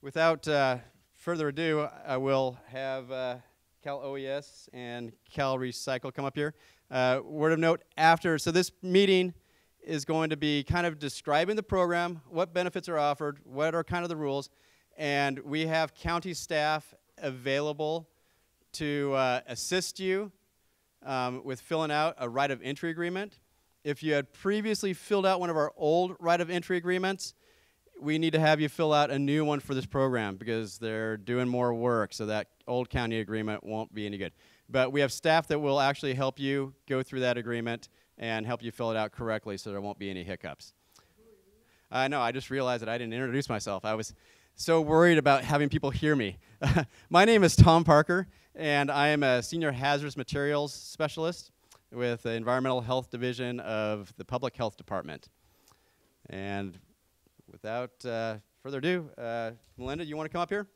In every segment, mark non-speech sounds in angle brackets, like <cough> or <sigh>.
without uh, further ado, I will have uh, Cal OES and Cal Recycle come up here. Uh, word of note after, so this meeting is going to be kind of describing the program, what benefits are offered, what are kind of the rules, and we have county staff available to uh, assist you um, with filling out a right of entry agreement. If you had previously filled out one of our old right of entry agreements, we need to have you fill out a new one for this program because they're doing more work, so that old county agreement won't be any good. But we have staff that will actually help you go through that agreement and help you fill it out correctly so there won't be any hiccups. I know, I just realized that I didn't introduce myself. I was so worried about having people hear me. <laughs> My name is Tom Parker, and I am a senior hazardous materials specialist with the Environmental Health Division of the Public Health Department. And without uh, further ado, uh, Melinda, you want to come up here?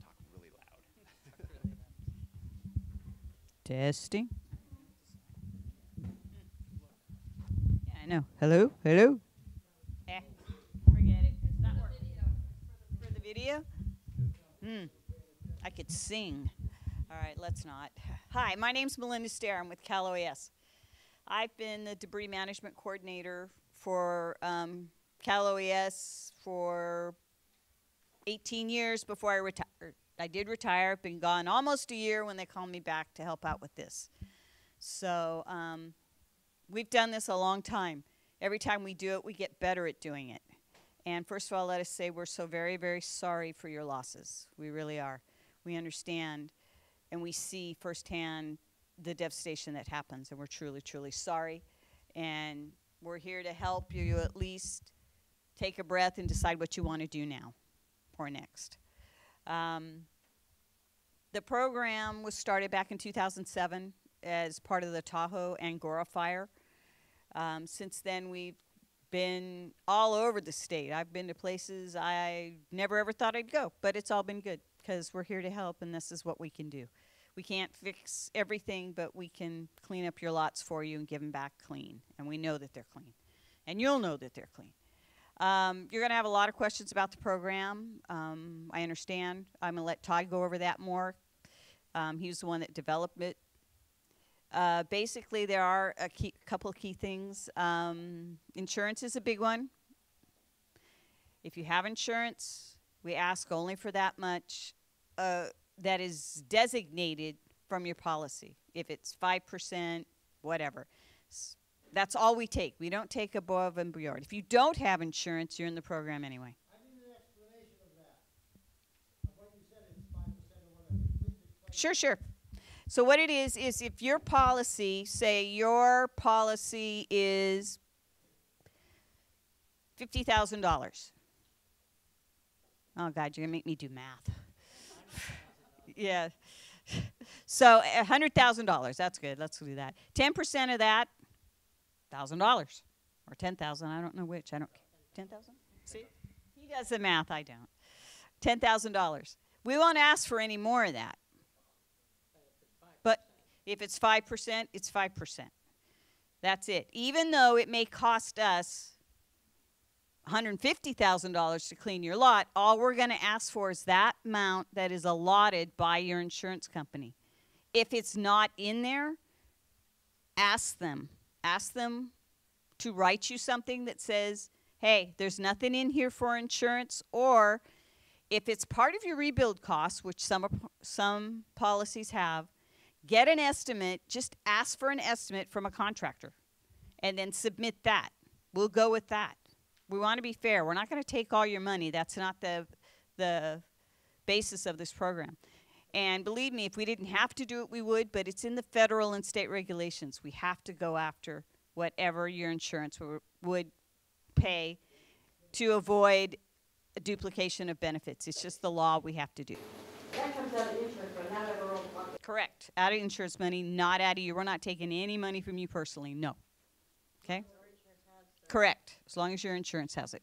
Talk really loud. <laughs> Testing. Yeah, I know. Hello? Hello? Eh, forget it. Does that work? For the video? Hmm. I could sing. All right, let's not. Hi, my name's Melinda Stair. I'm with Cal OES. I've been the debris management coordinator for um, Cal OES for 18 years before I retired. I did retire. Been gone almost a year when they called me back to help out with this. So um, we've done this a long time. Every time we do it, we get better at doing it. And first of all, let us say we're so very, very sorry for your losses. We really are. We understand and we see firsthand the devastation that happens, and we're truly, truly sorry. And we're here to help you at least take a breath and decide what you want to do now or next. Um, the program was started back in 2007 as part of the Tahoe Angora fire. Um, since then, we've been all over the state. I've been to places I never ever thought I'd go, but it's all been good because we're here to help, and this is what we can do. We can't fix everything, but we can clean up your lots for you and give them back clean. And we know that they're clean. And you'll know that they're clean. Um, you're going to have a lot of questions about the program. Um, I understand. I'm going to let Todd go over that more. Um, the one that developed it. Uh, basically, there are a key, couple of key things. Um, insurance is a big one. If you have insurance, we ask only for that much. Uh, that is designated from your policy. If it's 5%, whatever. That's all we take. We don't take above and beyond. If you don't have insurance, you're in the program anyway. Sure, sure. So what it is is if your policy, say your policy is fifty thousand dollars. Oh God, you're gonna make me do math yeah. So a hundred thousand dollars. That's good. Let's do that. Ten percent of that, thousand dollars, or ten thousand. I don't know which. I don't. Ten thousand. See, he does the math. I don't. Ten thousand dollars. We won't ask for any more of that. But if it's five percent, it's five percent. That's it. Even though it may cost us $150,000 to clean your lot, all we're going to ask for is that amount that is allotted by your insurance company. If it's not in there, ask them. Ask them to write you something that says, hey, there's nothing in here for insurance, or if it's part of your rebuild costs, which some, some policies have, get an estimate, just ask for an estimate from a contractor, and then submit that. We'll go with that we want to be fair. We're not going to take all your money. That's not the the basis of this program. And believe me, if we didn't have to do it, we would, but it's in the federal and state regulations. We have to go after whatever your insurance would pay to avoid a duplication of benefits. It's just the law we have to do. That comes out of insurance, but not out of our own pocket. Correct. Out of insurance money, not out of you. We're not taking any money from you personally. No. Okay? Correct, as long as your insurance has it.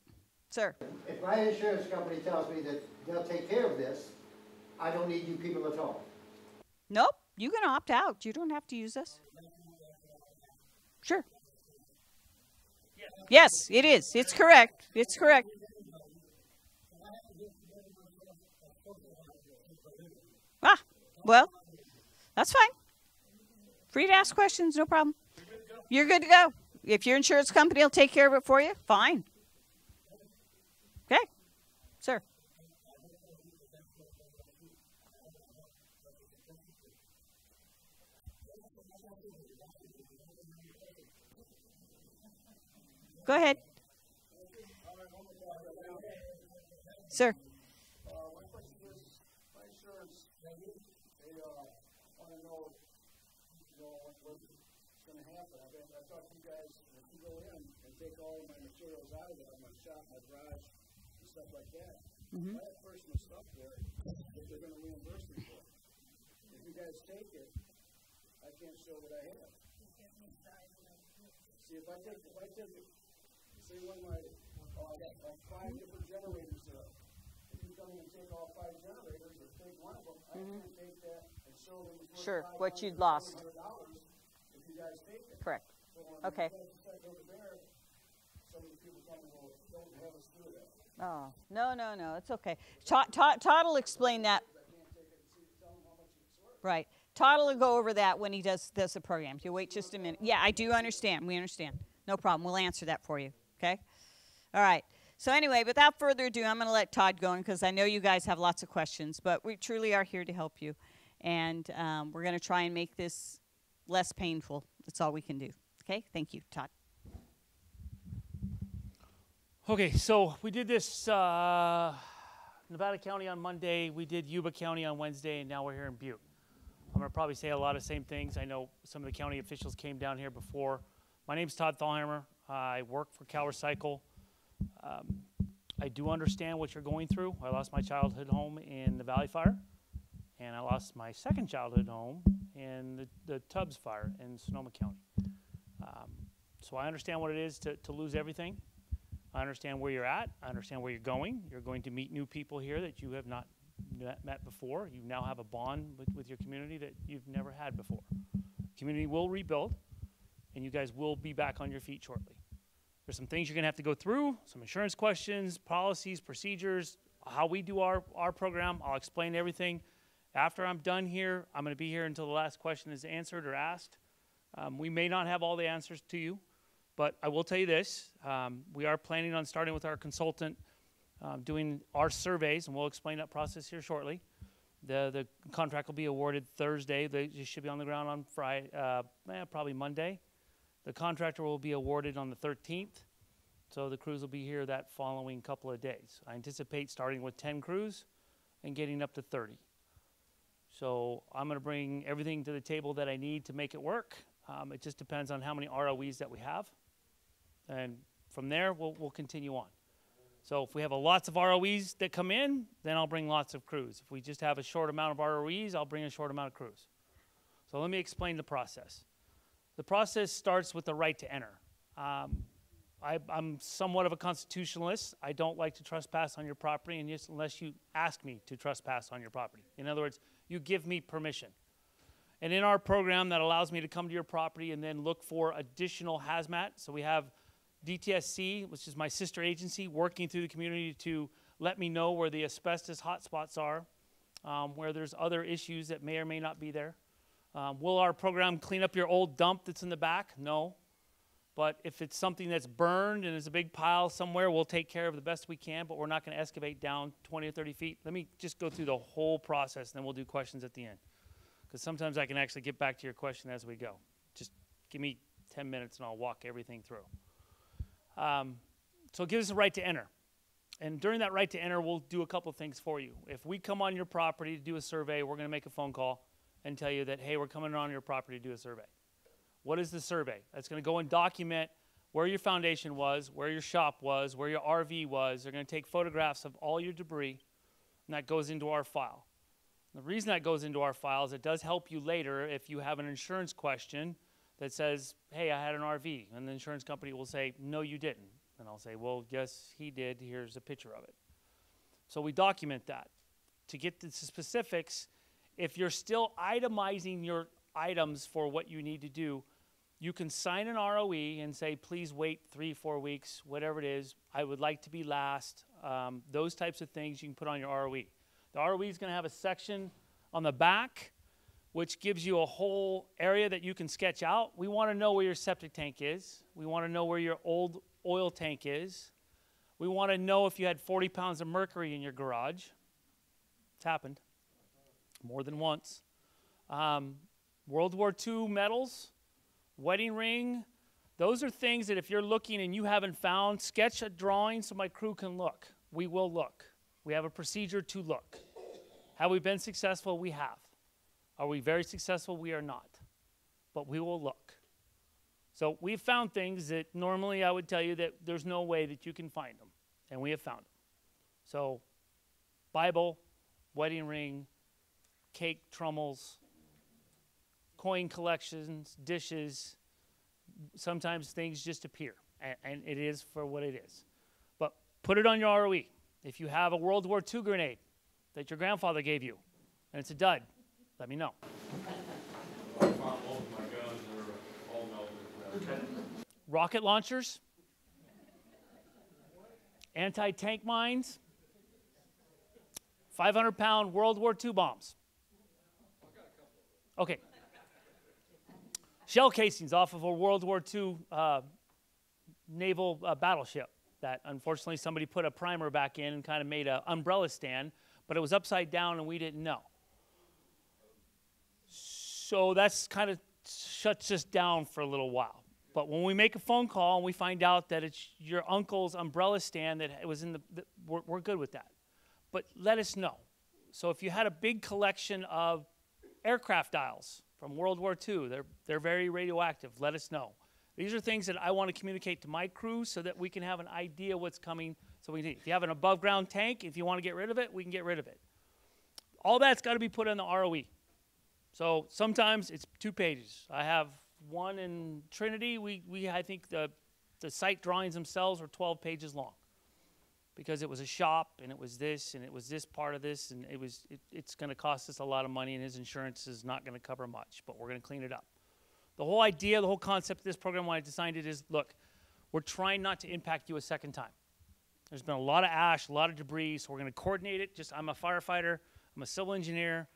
Sir? If my insurance company tells me that they'll take care of this, I don't need you people at all. Nope, you can opt out. You don't have to use us. Sure. Yes, it is. It's correct. It's correct. Ah, well, that's fine. Free to ask questions, no problem. You're good to go. If your insurance company will take care of it for you, fine. Okay, sir. Go ahead. Sir. I bet, I thought you guys, if you go in and take all of my materials out of it, my shop, my garage, and stuff like that. Mm-hmm. I have personal stuff there that they're gonna reimburse me for. If you guys take it, I can't show what I have. See, if I take, if I take it, say one of my, oh, I got like five different generators there. If you come in and take all five generators, or take one of them, I mm-hmm. can't take that and show them Sure, what you'd lost. If you guys take it. Correct. Okay. you guys decide over there, some of the people tell me, well, don't have us do that. Oh, no, no, no, it's okay. Todd, Todd, Todd will explain that. Right. Todd will go over that when he does, does the program. You wait just a minute. Yeah, I do understand. We understand. No problem. We'll answer that for you. Okay? All right. So, anyway, without further ado, I'm going to let Todd go in because I know you guys have lots of questions, but we truly are here to help you. And um, we're going to try and make this less painful. That's all we can do. Okay? Thank you, Todd. Okay, so we did this uh, Nevada County on Monday, we did Yuba County on Wednesday, and now we're here in Butte. I'm going to probably say a lot of same things. I know some of the county officials came down here before. My name's Todd Thalhammer. I work for Cal Recycle. Um, I do understand what you're going through. I lost my childhood home in the Valley Fire, and I lost my second childhood home in the, the Tubbs Fire in Sonoma County. Um, so I understand what it is to, to lose everything. I understand where you're at. I understand where you're going. You're going to meet new people here that you have not met, before. You now have a bond with, with your community that you've never had before. Community will rebuild, and you guys will be back on your feet shortly. There's some things you're going to have to go through, some insurance questions, policies, procedures, how we do our, our program. I'll explain everything. After I'm done here, I'm going to be here until the last question is answered or asked. Um, we may not have all the answers to you. But I will tell you this, um, we are planning on starting with our consultant, um, doing our surveys, and we'll explain that process here shortly. The, the contract will be awarded Thursday. They should be on the ground on Friday, uh, eh, probably Monday. The contractor will be awarded on the 13th, so the crews will be here that following couple of days. I anticipate starting with 10 crews and getting up to 30. So I'm going to bring everything to the table that I need to make it work. Um, it just depends on how many ROEs that we have. And from there, we'll, we'll continue on. So if we have a lots of ROEs that come in, then I'll bring lots of crews. If we just have a short amount of ROEs, I'll bring a short amount of crews. So let me explain the process. The process starts with the right to enter. Um, I, I'm somewhat of a constitutionalist. I don't like to trespass on your property unless you ask me to trespass on your property. In other words, you give me permission. And in our program that allows me to come to your property and then look for additional hazmat, so we have DTSC, which is my sister agency, working through the community to let me know where the asbestos hotspots are, um, where there's other issues that may or may not be there. Um, will our program clean up your old dump that's in the back? No. But if it's something that's burned and is a big pile somewhere, we'll take care of the best we can, but we're not going to excavate down 20 or 30 feet. Let me just go through the whole process, and then we'll do questions at the end. Because sometimes I can actually get back to your question as we go. Just give me 10 minutes and I'll walk everything through. Um, so it gives us a right to enter. And during that right to enter, we'll do a couple things for you. If we come on your property to do a survey, we're going to make a phone call and tell you that, hey, we're coming on your property to do a survey. What is the survey? That's going to go and document where your foundation was, where your shop was, where your RV was. They're going to take photographs of all your debris, and that goes into our file. The reason that goes into our file is it does help you later if you have an insurance question that says, hey, I had an RV. And the insurance company will say, no, you didn't. And I'll say, well, yes, he did. Here's a picture of it. So we document that. To get the specifics, if you're still itemizing your items for what you need to do, you can sign an ROE and say, please wait three, four weeks, whatever it is. I would like to be last. Um, those types of things you can put on your ROE. The ROE is going to have a section on the back which gives you a whole area that you can sketch out. We want to know where your septic tank is. We want to know where your old oil tank is. We want to know if you had 40 pounds of mercury in your garage. It's happened more than once. Um, World War II medals, wedding ring, those are things that if you're looking and you haven't found, sketch a drawing so my crew can look. We will look. We have a procedure to look. Have we been successful? We have. Are we very successful? We are not. But we will look. So we've found things that normally I would tell you that there's no way that you can find them. And we have found them. So, Bible, wedding ring, cake trummels, coin collections, dishes. Sometimes things just appear, and, and, it is for what it is. But put it on your ROE. If you have a World War II grenade that your grandfather gave you, and it's a dud, let me know. Rocket launchers, anti tank mines, 500 pound World War II bombs. Okay. Shell casings off of a World War II uh, naval uh, battleship that unfortunately somebody put a primer back in and kind of made an umbrella stand, but it was upside down and we didn't know. So that's kind of shuts us down for a little while. But when we make a phone call and we find out that it's your uncle's umbrella stand that was in the, the we're, we're good with that. But let us know. So if you had a big collection of aircraft dials from World War II, they're, they're very radioactive, let us know. These are things that I want to communicate to my crew so that we can have an idea what's coming. So we if you have an above ground tank, if you want to get rid of it, we can get rid of it. All that's got to be put on the ROE. So sometimes it's two pages. I have one in Trinity. We, we I think the, the site drawings themselves were 12 pages long because it was a shop and it was this and it was this part of this and it was it, it's going to cost us a lot of money and his insurance is not going to cover much but we're going to clean it up the whole idea the whole concept of this program when i designed it is look we're trying not to impact you a second time there's been a lot of ash a lot of debris so we're going to coordinate it just i'm a firefighter i'm a civil engineer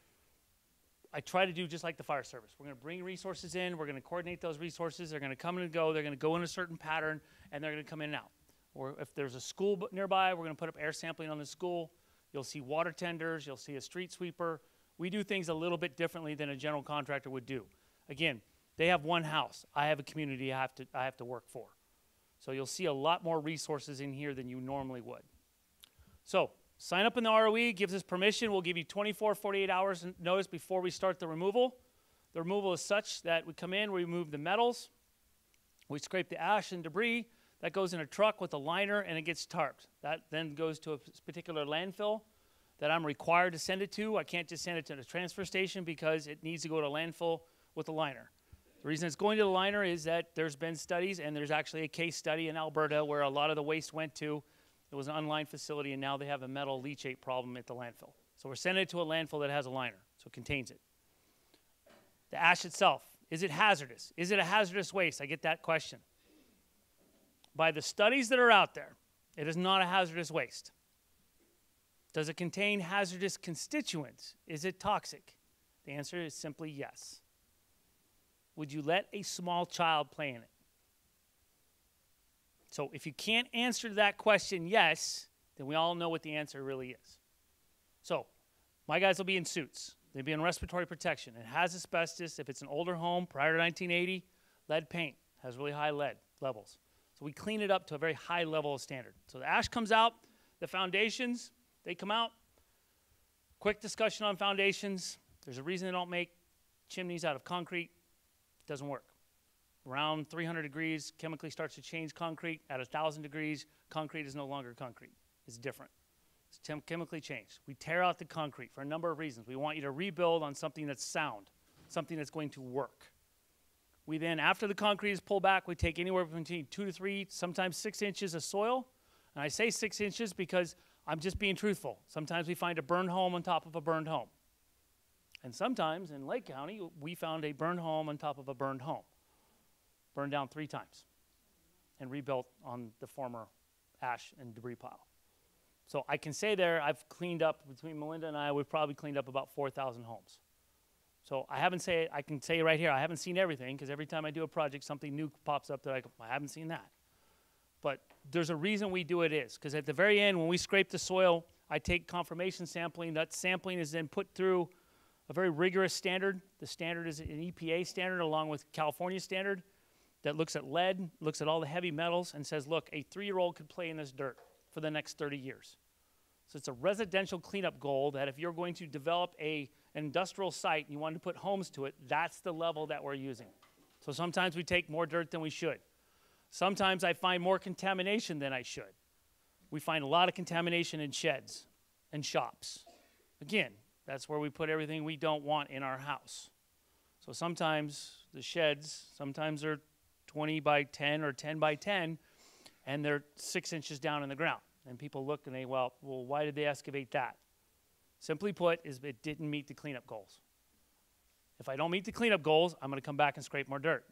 I try to do just like the fire service. We're going to bring resources in. We're going to coordinate those resources. They're going to come and go. They're going to go in a certain pattern, and they're going to come in and out. Or if there's a school nearby, we're going to put up air sampling on the school. You'll see water tenders. You'll see a street sweeper. We do things a little bit differently than a general contractor would do. Again, they have one house. I have a community I have to, I have to work for. So you'll see a lot more resources in here than you normally would. So Sign up in the ROE, gives us permission. We'll give you 24, 48 hours notice before we start the removal. The removal is such that we come in, we remove the metals, we scrape the ash and debris. That goes in a truck with a liner and it gets tarped. That then goes to a particular landfill that I'm required to send it to. I can't just send it to the transfer station because it needs to go to landfill with a liner. The reason it's going to the liner is that there's been studies, and there's actually a case study in Alberta where a lot of the waste went to it was an unlined facility, and now they have a metal leachate problem at the landfill. So we're sending it to a landfill that has a liner, so it contains it. The ash itself, is it hazardous? Is it a hazardous waste? I get that question. By the studies that are out there, it is not a hazardous waste. Does it contain hazardous constituents? Is it toxic? The answer is simply yes. Would you let a small child play in it? So if you can't answer that question yes, then we all know what the answer really is. So my guys will be in suits. They'll be in respiratory protection. It has asbestos. If it's an older home prior to 1980, lead paint has really high lead levels. So we clean it up to a very high level of standard. So the ash comes out, the foundations, they come out. Quick discussion on foundations. There's a reason they don't make chimneys out of concrete. Doesn't work. Around 300 degrees, chemically starts to change concrete. At 1,000 degrees, concrete is no longer concrete. It's different. It's chem- chemically changed. We tear out the concrete for a number of reasons. We want you to rebuild on something that's sound, something that's going to work. We then, after the concrete is pulled back, we take anywhere between two to three, sometimes six inches of soil. And I say six inches because I'm just being truthful. Sometimes we find a burned home on top of a burned home. And sometimes in Lake County, we found a burned home on top of a burned home. burned down three times, and rebuilt on the former ash and debris pile. So I can say there, I've cleaned up, between Melinda and I, we've probably cleaned up about 4,000 homes. So I haven't say, I can say right here, I haven't seen everything, because every time I do a project, something new pops up that I, I haven't seen that. But there's a reason we do it is, because at the very end, when we scrape the soil, I take confirmation sampling. That sampling is then put through a very rigorous standard. The standard is an EPA standard along with California standard that looks at lead, looks at all the heavy metals, and says, look, a three-year-old could play in this dirt for the next 30 years. So it's a residential cleanup goal that if you're going to develop a an industrial site and you want to put homes to it, that's the level that we're using. So sometimes we take more dirt than we should. Sometimes I find more contamination than I should. We find a lot of contamination in sheds and shops. Again, that's where we put everything we don't want in our house. So sometimes the sheds, sometimes they're 20 by 10 or 10 by 10, and they're six inches down in the ground. And people look and they, well, well, why did they excavate that? Simply put, is it didn't meet the cleanup goals. If I don't meet the cleanup goals, I'm going to come back and scrape more dirt.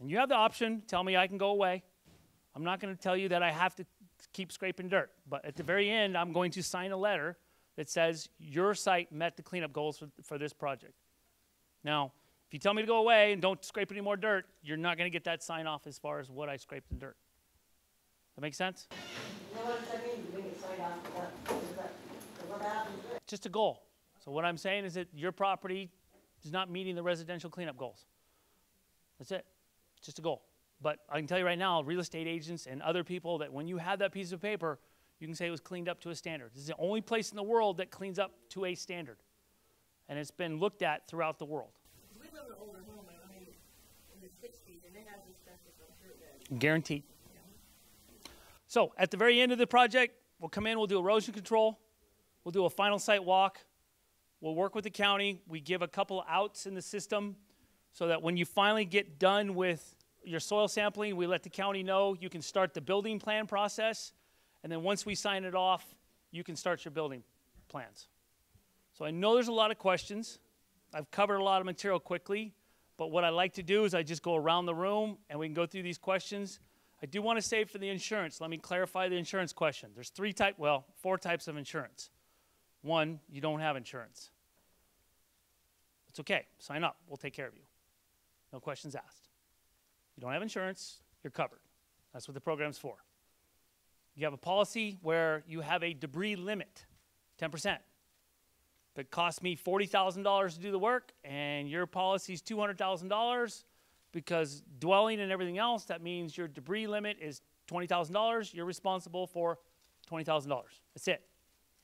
And you have the option, tell me I can go away. I'm not going to tell you that I have to keep scraping dirt. But at the very end, I'm going to sign a letter that says your site met the cleanup goals for, for this project. Now, if you tell me to go away and don't scrape any more dirt, you're not going to get that sign off as far as what I scraped the dirt. That make sense? You that means, you make it sign off, but, is that, what happens then? It's just a goal. So what I'm saying is that your property is not meeting the residential cleanup goals. That's it. It's just a goal. But I can tell you right now, real estate agents and other people that when you have that piece of paper, you can say it was cleaned up to a standard. This is the only place in the world that cleans up to a standard. And it's been looked at throughout the world. We live in an older home, I mean, in the sixties, and they had these fences, I'm sure that. Guaranteed. So at the very end of the project, we'll come in, we'll do erosion control, we'll do a final site walk, we'll work with the county, we give a couple outs in the system so that when you finally get done with your soil sampling, we let the county know you can start the building plan process, and then once we sign it off, you can start your building plans. So I know there's a lot of questions. I've covered a lot of material quickly, but what I like to do is I just go around the room and we can go through these questions. I do want to say for the insurance, let me clarify the insurance question. There's three type, well, four types of insurance. One, you don't have insurance. It's okay. Sign up. We'll take care of you. No questions asked. You don't have insurance, you're covered. That's what the program's for. You have a policy where you have a debris limit, 10%. If it costs me $40,000 to do the work and your policy is $200,000 because dwelling and everything else, that means your debris limit is $20,000. You're responsible for $20,000. That's it.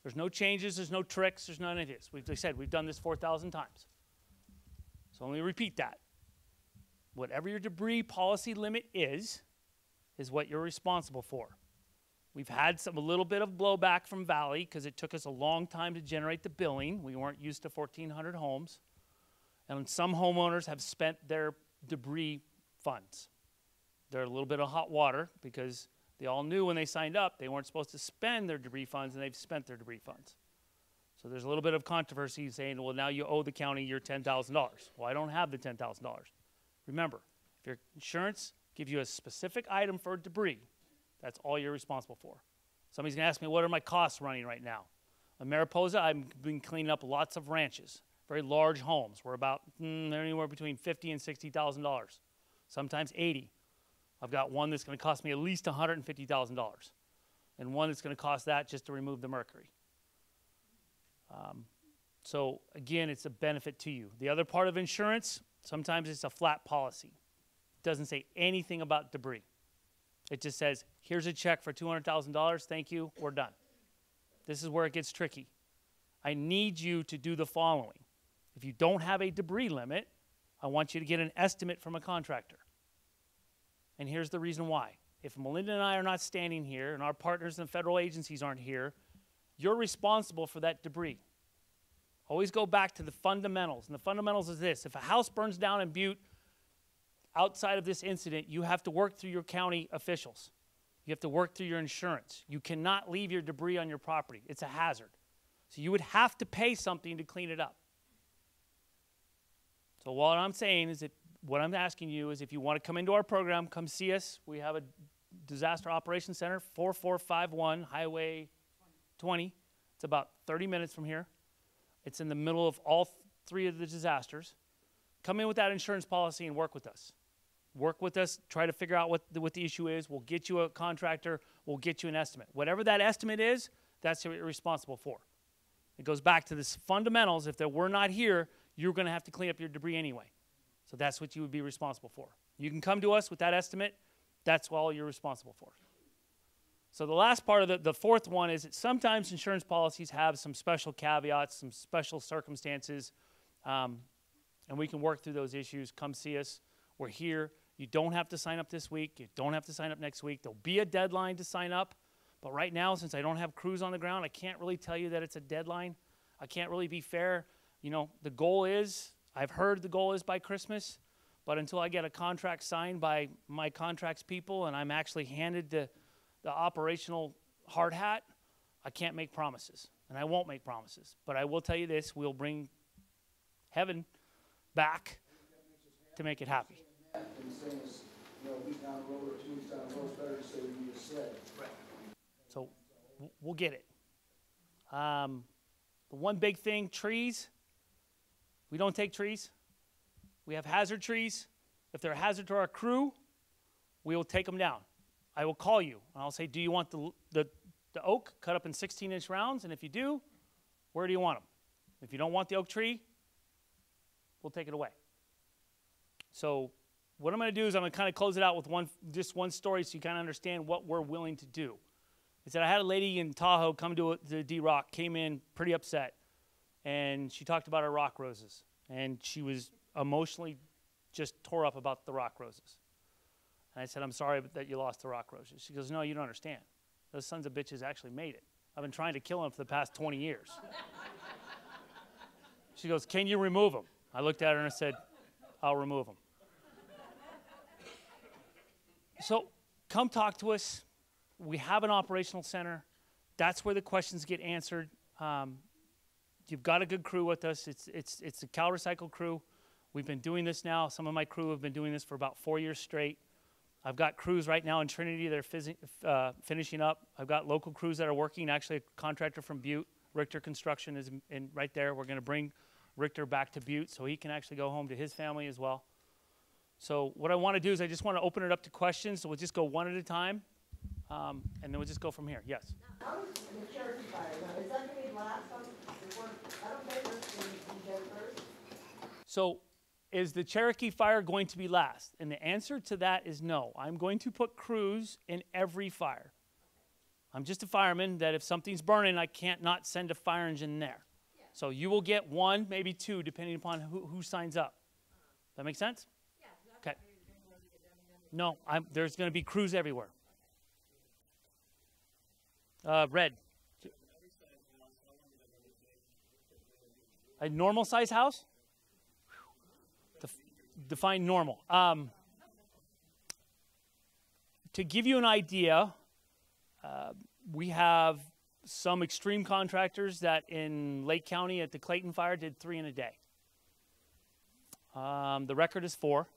There's no changes, there's no tricks, there's none of this. We've like said we've done this 4,000 times. So let me repeat that. Whatever your debris policy limit is, is what you're responsible for. We've had some a little bit of blowback from Valley because it took us a long time to generate the billing. We weren't used to 1,400 homes. And some homeowners have spent their debris funds. They're a little bit of hot water because they all knew when they signed up they weren't supposed to spend their debris funds and they've spent their debris funds. So there's a little bit of controversy saying, well, now you owe the county your $10,000. Well, I don't have the $10,000. Remember, if your insurance gives you a specific item for debris, that's all you're responsible for. Somebody's going to ask me, what are my costs running right now? In Mariposa, I've been cleaning up lots of ranches, very large homes. We're about mm, anywhere between fifty and sixty thousand dollars, sometimes eighty. I've got one that's going to cost me at least one hundred and fifty thousand dollars, and one that's going to cost that just to remove the mercury. Um, so again, it's a benefit to you. The other part of insurance, sometimes it's a flat policy. It doesn't say anything about debris. It just says, here's a check for $200,000. Thank you. We're done. This is where it gets tricky. I need you to do the following. If you don't have a debris limit, I want you to get an estimate from a contractor. And here's the reason why. If Melinda and I are not standing here and our partners and federal agencies aren't here, you're responsible for that debris. Always go back to the fundamentals. And the fundamentals is this if a house burns down in Butte, outside of this incident, you have to work through your county officials. You have to work through your insurance. You cannot leave your debris on your property, it's a hazard. So you would have to pay something to clean it up. So what I'm saying is that what I'm asking you is if you want to come into our program, come see us. We have a disaster operations center, 4451 Highway 20. It's about 30 minutes from here. It's in the middle of all th- three of the disasters. Come in with that insurance policy and work with us. Work with us, try to figure out what the, what the issue is. We'll get you a contractor, we'll get you an estimate. Whatever that estimate is, that's what you're responsible for. It goes back to this fundamentals. If there were not here, you're going to have to clean up your debris anyway. So that's what you would be responsible for. You can come to us with that estimate. That's all you're responsible for. So the last part of the, the fourth one is that sometimes insurance policies have some special caveats, some special circumstances, um, and we can work through those issues. Come see us. We're here. You don't have to sign up this week. You don't have to sign up next week. There'll be a deadline to sign up. But right now, since I don't have crews on the ground, I can't really tell you that it's a deadline. I can't really be fair. You know, the goal is, I've heard the goal is by Christmas, but until I get a contract signed by my contracts people and I'm actually handed the, the operational hard hat, I can't make promises. And I won't make promises. But I will tell you this we'll bring heaven back to make it happy. Saying you know, a week down the road or two weeks down the road, it's better to say we need a sled. So we'll get it. Um, the one big thing trees, we don't take trees. We have hazard trees. If they're a hazard to our crew, we will take them down. I will call you and I'll say, Do you want the, the, the oak cut up in 16 inch rounds? And if you do, where do you want them? If you don't want the oak tree, we'll take it away. So, what I'm going to do is I'm going to kind of close it out with one, just one story so you kind of understand what we're willing to do. He said, I had a lady in Tahoe come to, to D Rock, came in pretty upset, and she talked about her rock roses. And she was emotionally just tore up about the rock roses. And I said, I'm sorry that you lost the rock roses. She goes, No, you don't understand. Those sons of bitches actually made it. I've been trying to kill them for the past 20 years. she goes, Can you remove them? I looked at her and I said, I'll remove them. So come talk to us. We have an operational center. That's where the questions get answered. Um, you've got a good crew with us. It's, it's, it's a Cal Recycle crew. We've been doing this now. Some of my crew have been doing this for about four years straight. I've got crews right now in Trinity that are uh, finishing up. I've got local crews that are working. Actually, a contractor from Butte, Richter Construction, is in, in right there. We're going to bring Richter back to Butte so he can actually go home to his family as well. So what I want to do is I just want to open it up to questions. So we'll just go one at a time, um, and then we'll just go from here. Yes. The Cherokee fire, now, is that gonna be last on, I don't think in, in first? So, is the Cherokee fire going to be last? And the answer to that is no. I'm going to put crews in every fire. I'm just a fireman that if something's burning, I can't not send a fire engine there. So you will get one, maybe two, depending upon who, who signs up. That make sense? No, I'm, there's going to be crews everywhere. Uh, red. A normal size house? Def- define normal. Um, to give you an idea, uh, we have some extreme contractors that in Lake County at the Clayton Fire did three in a day. Um, the record is four,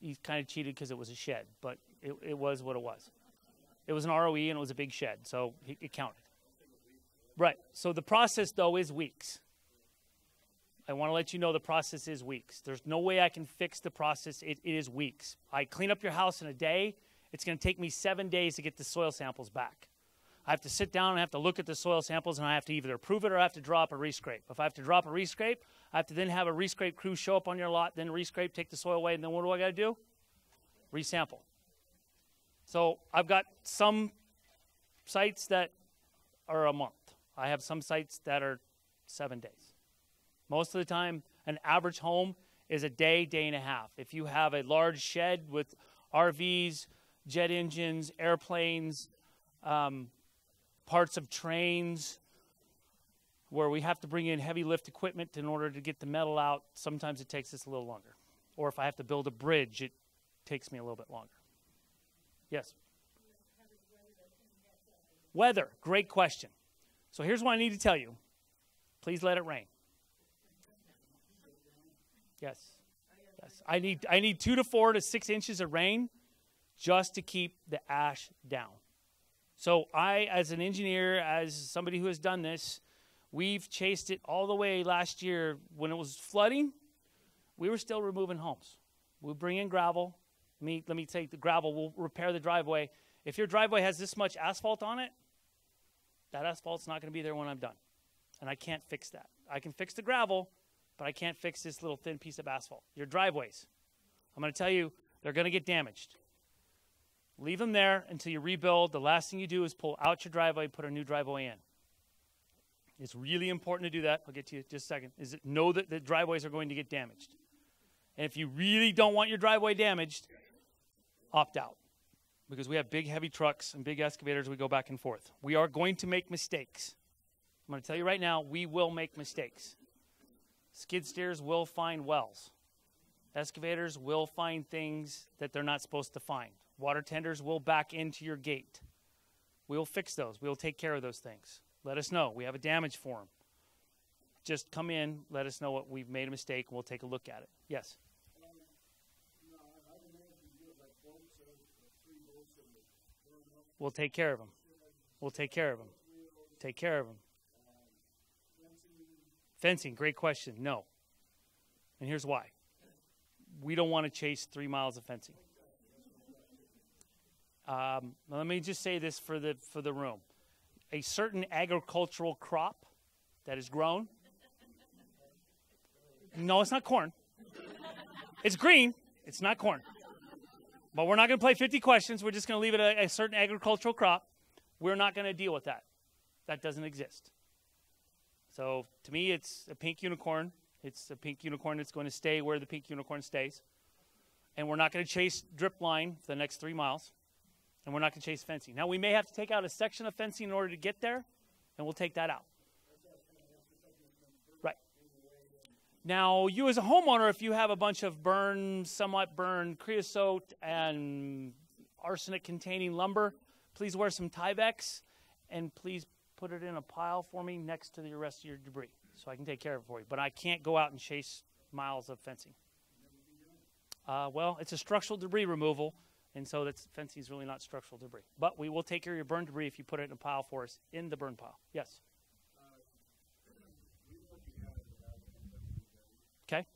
he kind of cheated because it was a shed, but it, it was what it was. It was an ROE and it was a big shed, so he, it counted. Right. So the process, though, is weeks. I want to let you know the process is weeks. There's no way I can fix the process. It, it is weeks. I clean up your house in a day. It's going to take me seven days to get the soil samples back. I have to sit down and I have to look at the soil samples and I have to either approve it or I have to drop a rescrape. If I have to drop a rescrape, I have to then have a rescrape crew show up on your lot, then rescrape, take the soil away, and then what do I got to do? Resample. So I've got some sites that are a month. I have some sites that are seven days. Most of the time, an average home is a day, day and a half. If you have a large shed with RVs, jet engines, airplanes, um, parts of trains, where we have to bring in heavy lift equipment in order to get the metal out, sometimes it takes us a little longer. Or if I have to build a bridge, it takes me a little bit longer. Yes? Weather, great question. So here's what I need to tell you. Please let it rain. Yes. Yes. I need I need two to four to six inches of rain just to keep the ash down. So I, as an engineer, as somebody who has done this, we've chased it all the way last year when it was flooding. We were still removing homes. We'll bring in gravel. Let me let me take the gravel. We'll repair the driveway. If your driveway has this much asphalt on it, that asphalt's not going to be there when I'm done, and I can't fix that. I can fix the gravel, but I can't fix this little thin piece of asphalt. Your driveways, I'm going to tell you, they're going to get damaged. Leave them there until you rebuild. The last thing you do is pull out your driveway, put a new driveway in. It's really important to do that. I'll get to you in just a second. Is it know that the driveways are going to get damaged. And if you really don't want your driveway damaged, opt out. Because we have big heavy trucks and big excavators, we go back and forth. We are going to make mistakes. I'm going to tell you right now, we will make mistakes. Skid steers will find wells. Excavators will find things that they're not supposed to find. Water tenders will back into your gate. We'll fix those. We'll take care of those things. Let us know. We have a damage form. Just come in, let us know what we've made a mistake, and we'll take a look at it. Yes. We'll take care of them. We'll take care of them. Take care of them. Fencing, great question. No. And here's why. We don't want to chase three miles of fencing. Um, let me just say this for the for the room: a certain agricultural crop that is grown. No, it's not corn. It's green. It's not corn. But we're not going to play 50 questions. We're just going to leave it a, a certain agricultural crop. We're not going to deal with that. That doesn't exist. So to me, it's a pink unicorn. It's a pink unicorn that's going to stay where the pink unicorn stays. And we're not going to chase drip line for the next three miles. And we're not going to chase fencing. Now, we may have to take out a section of fencing in order to get there, and we'll take that out. Right. Now, you as a homeowner, if you have a bunch of burned, somewhat burned creosote and arsenic containing lumber, please wear some Tyvek and please put it in a pile for me next to the rest of your debris so I can take care of it for you. But I can't go out and chase miles of fencing. Uh, well, it's a structural debris removal, and so that's fencing is really not structural debris. But we will take care of your burn debris if you put it in a pile for us in the burn pile. Yes. Okay.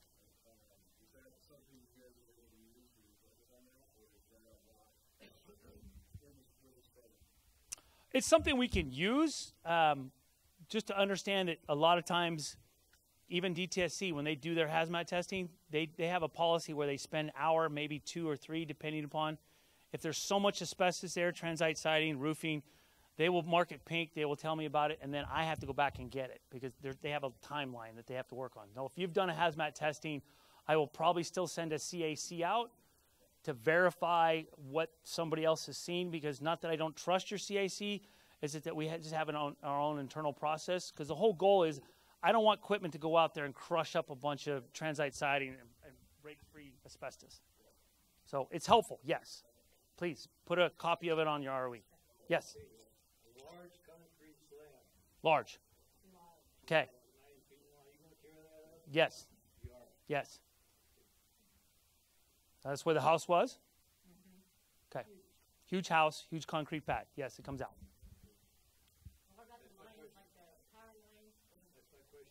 It's something we can use um, just to understand that a lot of times, even DTSC, when they do their hazmat testing, they, they have a policy where they spend hour, maybe two or three, depending upon if there's so much asbestos there, transite siding, roofing, they will mark it pink. They will tell me about it, and then I have to go back and get it because they have a timeline that they have to work on. Now, if you've done a hazmat testing, I will probably still send a CAC out to verify what somebody else has seen because not that I don't trust your CAC, is it that we just have our own internal process? Because the whole goal is I don't want equipment to go out there and crush up a bunch of transite siding and, and break free asbestos. So it's helpful, yes. Please put a copy of it on your ROE. Yes. Large concrete slab. Large. Okay. Yes. Yes. That's where the house was? Mm-hmm. Okay. Huge house, huge concrete pad. Yes, it comes out.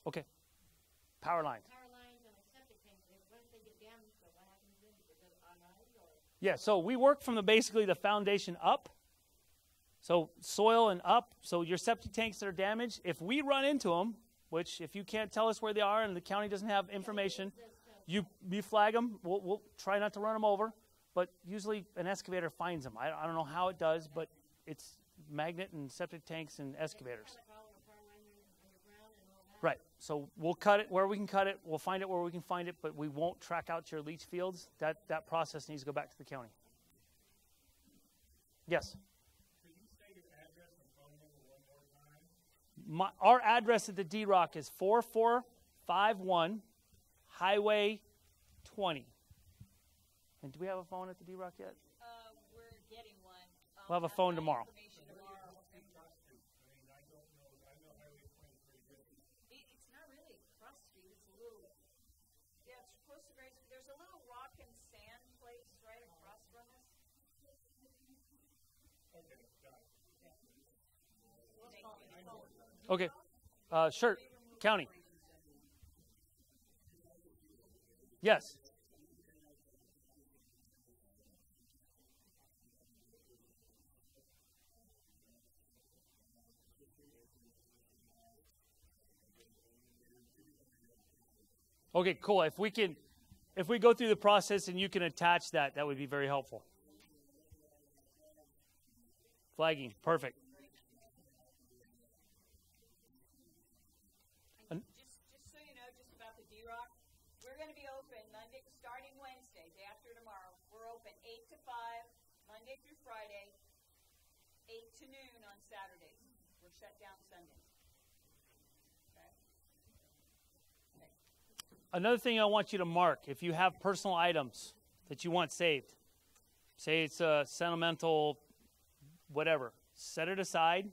Okay. Power lines. Yeah, so we work from the basically the foundation up. So soil and up. So your septic tanks that are damaged, if we run into them, which if you can't tell us where they are and the county doesn't have information, you you flag them. We'll, we'll try not to run them over, but usually an excavator finds them. I, I don't know how it does, but it's magnet and septic tanks and excavators. Right. So we'll cut it where we can cut it. We'll find it where we can find it, but we won't track out your leach fields. That that process needs to go back to the county. Yes. Do you state that have your some home one more time? My, our address at the D Rock is 4451 Highway 20. And do we have a phone at the D Rock yet? Uh, we're getting one. We'll have a phone tomorrow. Okay. Uh, shirt, county. Yes. Okay, cool. If we can, if we go through the process and you can attach that, that would be very helpful. Flagging, perfect. Starting Wednesday, day after tomorrow. We're open eight to five, Monday through Friday, eight to noon on Saturdays. We're shut down Sundays. Okay? Another thing I want you to mark if you have personal items that you want saved, say it's a sentimental whatever, set it aside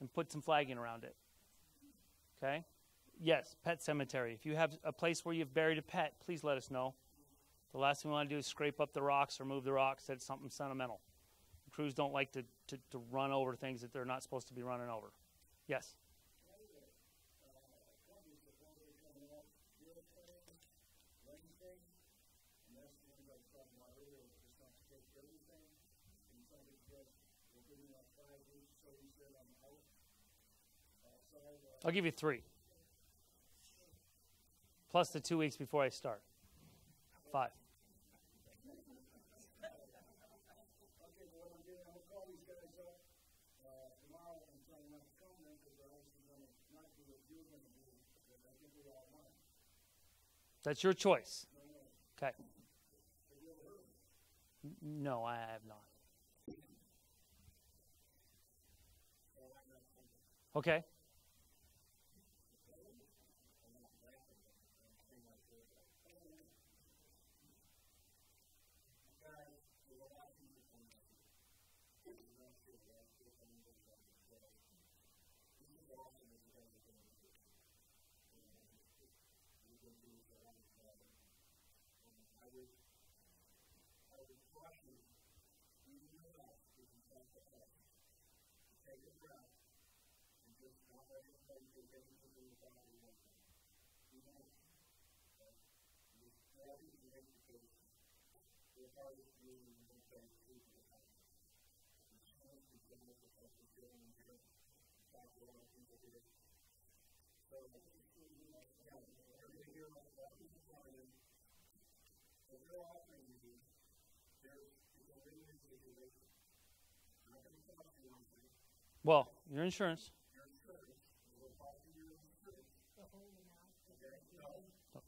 and put some flagging around it. Okay? Yes, pet cemetery. If you have a place where you've buried a pet, please let us know. The last thing we want to do is scrape up the rocks or move the rocks. That's something sentimental. Crews don't like to, to, to run over things that they're not supposed to be running over. Yes. I'll give you three. Plus the two weeks before I start. Five. Okay, well, I'm gonna, I'm gonna call these guys up, uh, tomorrow and tell them not to come then, because they're obviously gonna not do what you're gonna do, but I think we all want. That's your choice. Okay. No, I have not. Okay. crying, you know is inside the take a breath and just not let it go. You're ready to do without a word. You ready to make the case. Your the heart. You change the general perception of your own head. In fact, a lot of you're like, that is fine. But we're offering Well, your insurance.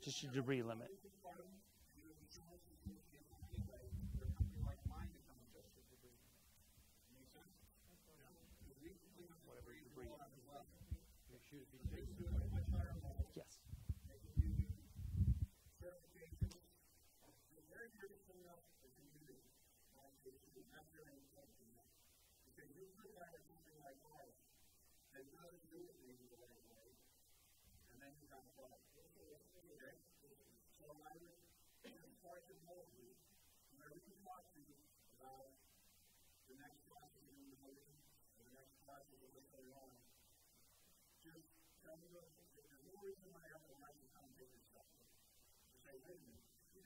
Just your debris limit.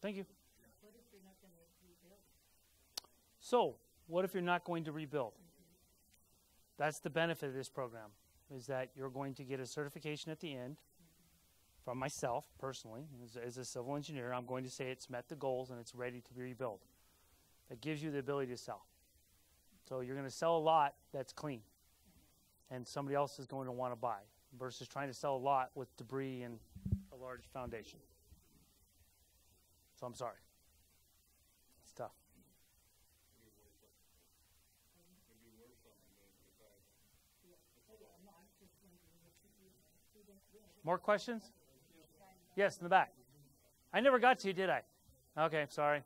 Thank you. So, what if you're not going to rebuild? That's the benefit of this program, is that you're going to get a certification at the end from myself personally, as, as a civil engineer. I'm going to say it's met the goals and it's ready to be rebuilt. That gives you the ability to sell. So you're going to sell a lot that's clean, and somebody else is going to want to buy, versus trying to sell a lot with debris and a large foundation. So I'm sorry. It's tough. More questions? Yes, in the back. I never got to you, did I? Okay, sorry.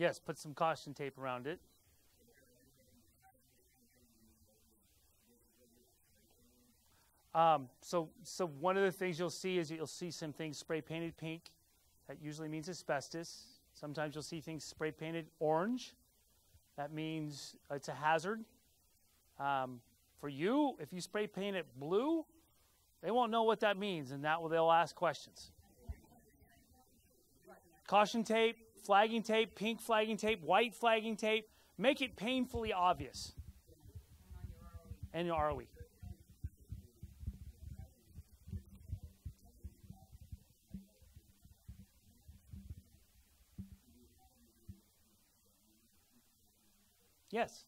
Yes, put some caution tape around it. Um, so, so one of the things you'll see is you'll see some things spray painted pink. That usually means asbestos. Sometimes you'll see things spray painted orange. That means it's a hazard. Um, for you, if you spray paint it blue, they won't know what that means, and that will they'll ask questions. Caution tape, flagging tape, pink flagging tape, white flagging tape. Make it painfully obvious. And your ROE. Yes.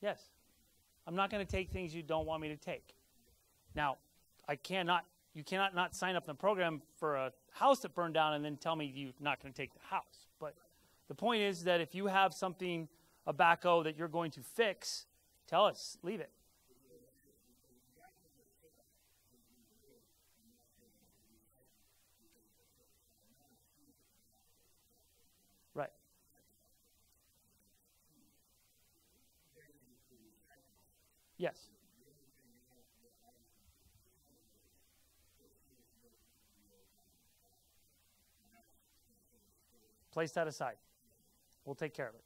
Yes. I'm not going to take things you don't want me to take. Now, I cannot, you cannot not sign up in the program for a house that burned down and then tell me you're not going to take the house. But the point is that if you have something, a backhoe that you're going to fix, tell us, leave it. Right. Yes. Place that aside. We'll take care of it.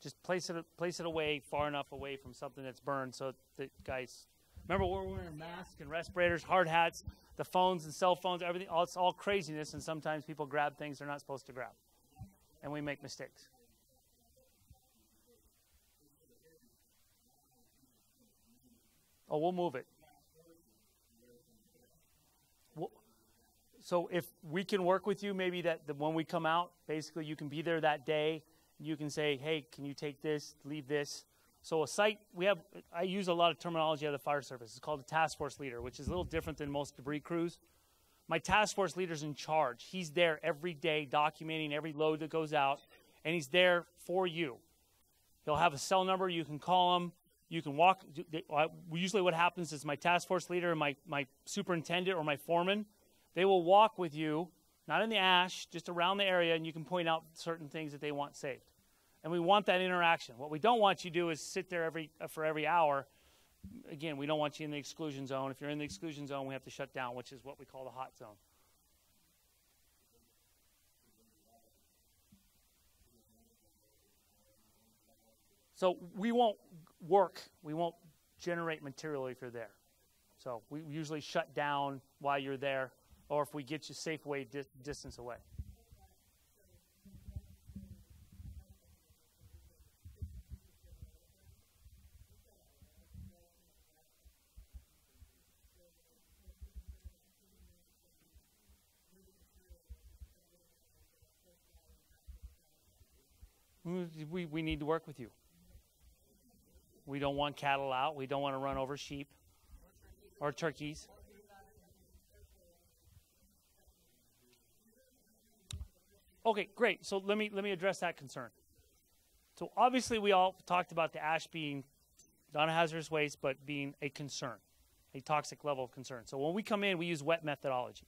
Just place it place it away far enough away from something that's burned so that guys remember we're wearing masks and respirators, hard hats, the phones and cell phones, everything all, it's all craziness and sometimes people grab things they're not supposed to grab. And we make mistakes. Oh, we'll move it. So if we can work with you, maybe that the, when we come out, basically you can be there that day. You can say, hey, can you take this, leave this? So a site, we have, I use a lot of terminology of the fire service. It's called a task force leader, which is a little different than most debris crews. My task force leader's in charge. He's there every day documenting every load that goes out, and he's there for you. He'll have a cell number. You can call him. You can walk. Uh, usually, what happens is my task force leader and my, my superintendent or my foreman, they will walk with you, not in the ash, just around the area, and you can point out certain things that they want saved. And we want that interaction. What we don't want you to do is sit there every, uh, for every hour. Again, we don't want you in the exclusion zone. If you're in the exclusion zone, we have to shut down, which is what we call the hot zone. So we won't work, we won't generate material if you're there. So we usually shut down while you're there, or if we get you safe way di- distance away. We, we need to work with you. We don't want cattle out. We don't want to run over sheep or turkeys. Okay, great. So let me let me address that concern. So obviously we all talked about the ash being not a hazardous waste, but being a concern, a toxic level of concern. So when we come in, we use wet methodology.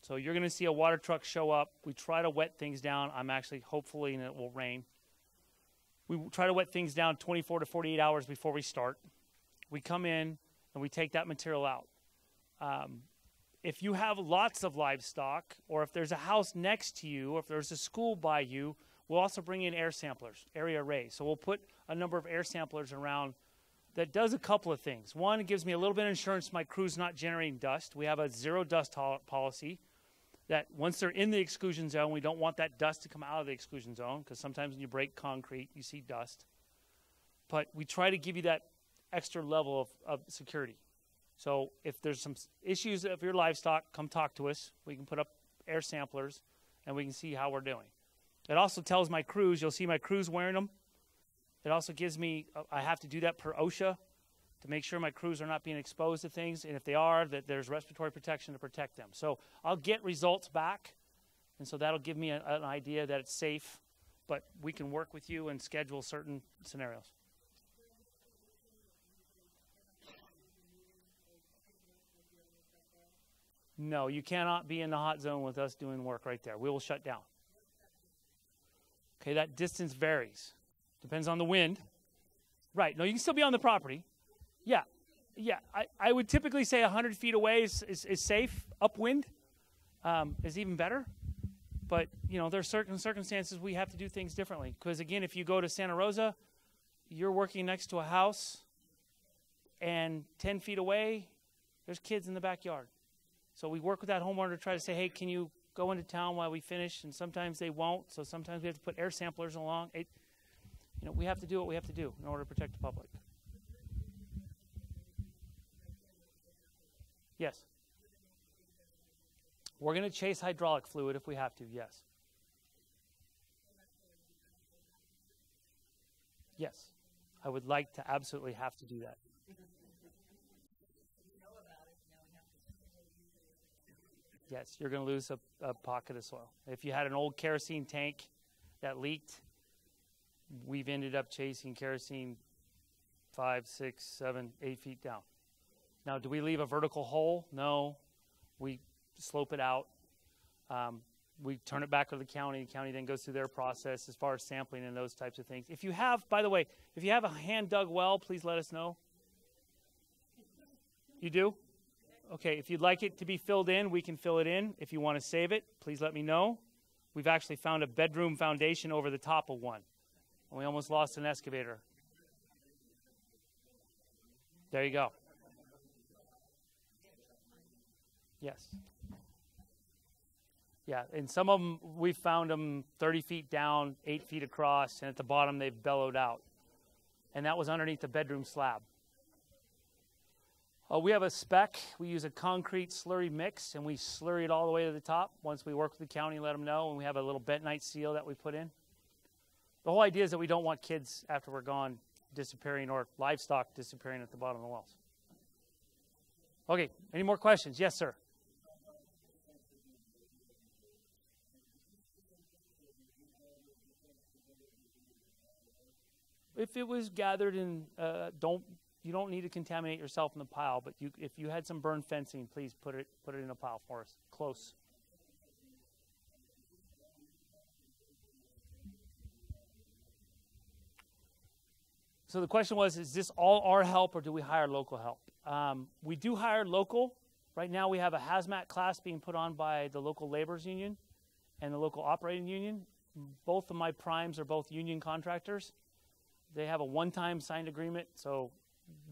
So you're going to see a water truck show up. We try to wet things down. I'm actually hopefully, and it will rain. We try to wet things down 24 to 48 hours before we start. We come in and we take that material out. Um, if you have lots of livestock, or if there's a house next to you, or if there's a school by you, we'll also bring in air samplers, area arrays. So we'll put a number of air samplers around that does a couple of things. One, it gives me a little bit of insurance my crew's not generating dust. We have a zero dust policy that once they're in the exclusion zone, we don't want that dust to come out of the exclusion zone because sometimes when you break concrete, you see dust. But we try to give you that extra level of, of security. So if there's some issues of your livestock, come talk to us. We can put up air samplers and we can see how we're doing. It also tells my crews, you'll see my crews wearing them. It also gives me, uh, I have to do that per OSHA to make sure my crews are not being exposed to things. And if they are, that there's respiratory protection to protect them. So I'll get results back. And so that'll give me a, an idea that it's safe. But we can work with you and schedule certain scenarios. No, you cannot be in the hot zone with us doing work right there. We will shut down. Okay, that distance varies. Depends on the wind. Right. No, you can still be on the property. Yeah. Yeah. I, I would typically say 100 feet away is, is, is safe. Upwind um, is even better. But, you know, there are certain circumstances we have to do things differently. Because, again, if you go to Santa Rosa, you're working next to a house, and 10 feet away, there's kids in the backyard. So we work with that homeowner to try to say, hey, can you go into town while we finish? And sometimes they won't. So sometimes we have to put air samplers along. It, you know, we have to do what we have to do in order to protect the public. Yes. We're going to chase hydraulic fluid if we have to, yes. Yes. I would like to absolutely have to do that. Yes, you're going to lose a, a pocket of soil. If you had an old kerosene tank that leaked, we've ended up chasing kerosene five, six, seven, eight feet down. Now, do we leave a vertical hole? No. We slope it out. Um, we turn it back to the county. The county then goes through their process as far as sampling and those types of things. If you have, by the way, if you have a hand dug well, please let us know. You do? Okay, if you'd like it to be filled in, we can fill it in. If you want to save it, please let me know. We've actually found a bedroom foundation over the top of one. And we almost lost an excavator. There you go. Yes. Yeah, and some of them, we found them 30 feet down, 8 feet across, and at the bottom they've bellowed out. And that was underneath the bedroom slab. Uh, we have a spec. We use a concrete slurry mix, and we slurry it all the way to the top. Once we work with the county, let them know, and we have a little bentonite seal that we put in. The whole idea is that we don't want kids after we're gone disappearing or livestock disappearing at the bottom of the wells. Okay, any more questions? Yes, sir. If it was gathered in, uh, don't you don't need to contaminate yourself in the pile, but you, if you had some burn fencing, please put it put it in a pile for us, close. So the question was, is this all our help or do we hire local help? Um, we do hire local. Right now we have a hazmat class being put on by the local laborers union and the local operating union. Both of my primes are both union contractors. They have a one-time signed agreement, so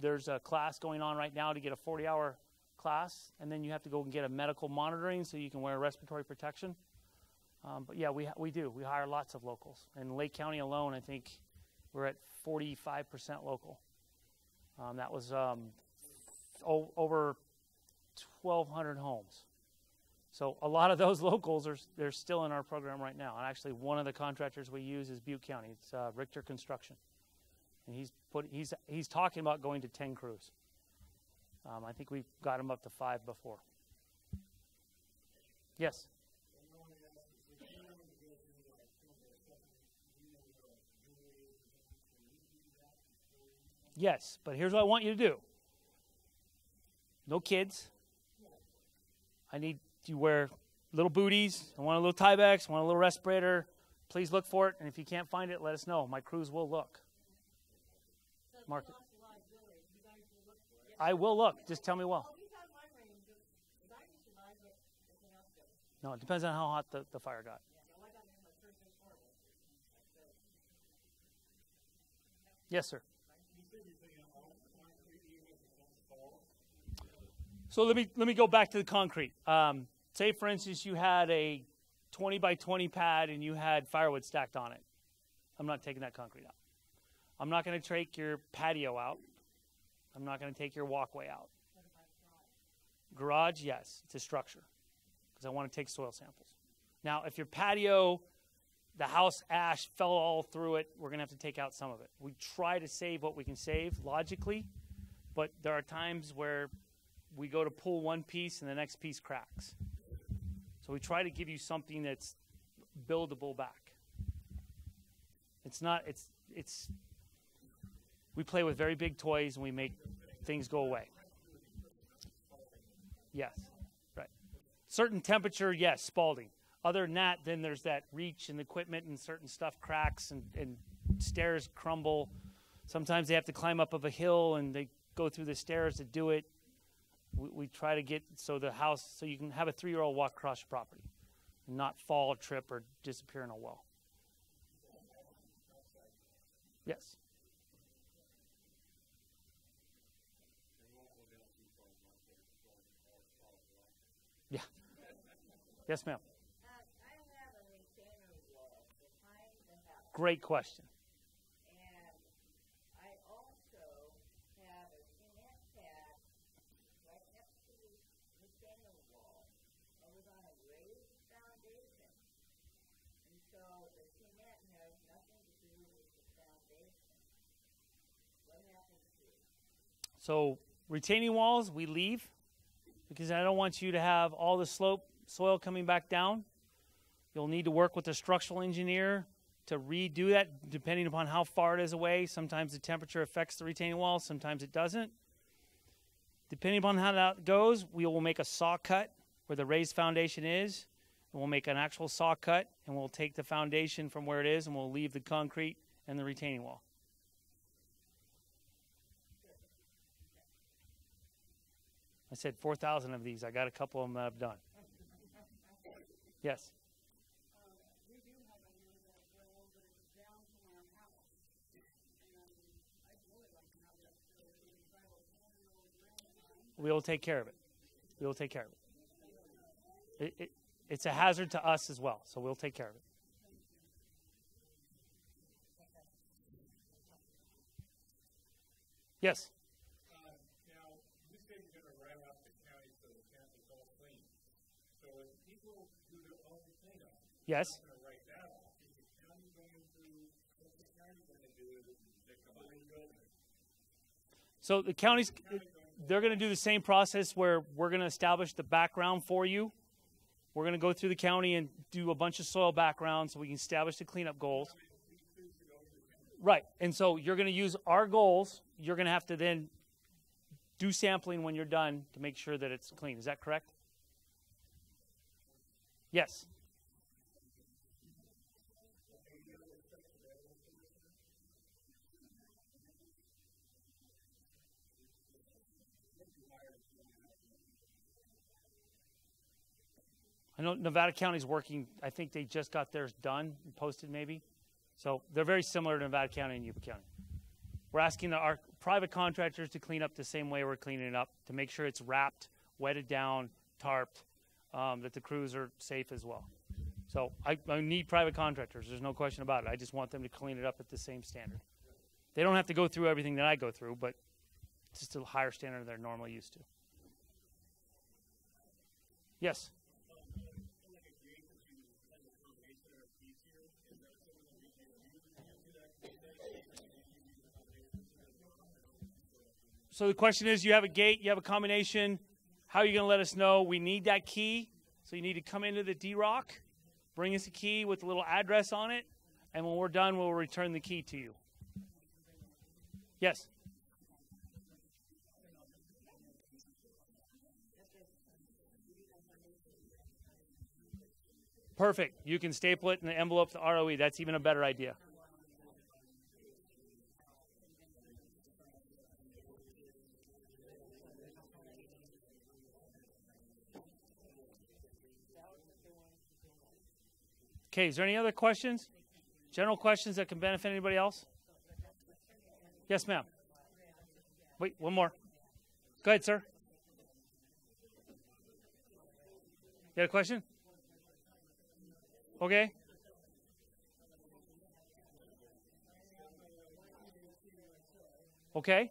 there's a class going on right now to get a 40-hour class, and then you have to go and get a medical monitoring so you can wear respiratory protection. Um, but yeah, we, we do. We hire lots of locals. In Lake County alone, I think we're at 45% local. Um, that was um, o- over 1,200 homes. So a lot of <laughs> those locals are they're still in our program right now. And actually, one of the contractors we use is Butte County. It's uh, Richter Construction, and he's put he's he's talking about going to 10 crews. Um, I think we've got him up to five before. Yes. Yes, but here's what I want you to do. No kids. I need you wear little booties. I want a little Tyvek. I want a little respirator. Please look for it, and if you can't find it, let us know. My crews will look. Mark it. I will look. Just tell me well. No, it depends on how hot the, the fire got. Yes, sir. So let me let me go back to the concrete. Um, say, for instance, you had a 20 by 20 pad and you had firewood stacked on it. I'm not taking that concrete out. I'm not going to take your patio out. I'm not going to take your walkway out. Garage, yes, it's a structure because I want to take soil samples. Now, if your patio the house ash fell all through it, we're going to have to take out some of it. We try to save what we can save logically, but there are times where we go to pull one piece and the next piece cracks. So we try to give you something that's buildable back. It's not, it's, it's, we play with very big toys and we make things go away. Yes, right. Certain temperature, yes, spalling. Other than that, then there's that reach and equipment and certain stuff cracks and, and stairs crumble. Sometimes they have to climb up of a hill and they go through the stairs to do it. We, we try to get so the house, so you can have a three year old walk across your property and not fall, trip, or disappear in a well. Yes. Yeah. Yes, ma'am. Great question. And I also have a cement pad right next to the retaining wall. It was on a raised foundation. And so the cement has nothing to do with the foundation. What happens to it? So retaining walls, we leave because I don't want you to have all the slope soil coming back down. You'll need to work with a structural engineer to redo that depending upon how far it is away. Sometimes the temperature affects the retaining wall, sometimes it doesn't. Depending upon how that goes, we will make a saw cut where the raised foundation is, and we'll make an actual saw cut, and we'll take the foundation from where it is, and we'll leave the concrete and the retaining wall. I said 4,000 of these. I got a couple of them that I've done. Yes. We will take care of it. We will take care of it. it, it it's a hazard to us as well, so we'll take care of it. Yes. Now, you said you're gonna write off the county so the county's all clean. So if people do their own cleanup, Yes. gonna write that off, is the county going to, what's the county gonna do with the combined building? So the counties, they're going to do the same process where we're going to establish the background for you. We're going to go through the county and do a bunch of soil background so we can establish the cleanup goals. Right. And so you're going to use our goals. You're going to have to then do sampling when you're done to make sure that it's clean. Is that correct? Yes. I know Nevada County's working. I think they just got theirs done and posted, maybe. So they're very similar to Nevada County and Yuba County. We're asking our private contractors to clean up the same way we're cleaning it up to make sure it's wrapped, wetted down, tarped, um, that the crews are safe as well. So I, I need private contractors. There's no question about it. I just want them to clean it up at the same standard. They don't have to go through everything that I go through, but it's just a higher standard than they're normally used to. Yes. So the question is, you have a gate, you have a combination. How are you going to let us know? We need that key. So you need to come into the D-Rock, bring us a key with a little address on it, and when we're done, we'll return the key to you. Yes. Perfect. You can staple it in the envelope to ROE. That's even a better idea. Okay, is there any other questions? General questions that can benefit anybody else? Yes, ma'am. Wait, one more. Go ahead, sir. You got a question? Okay. Okay.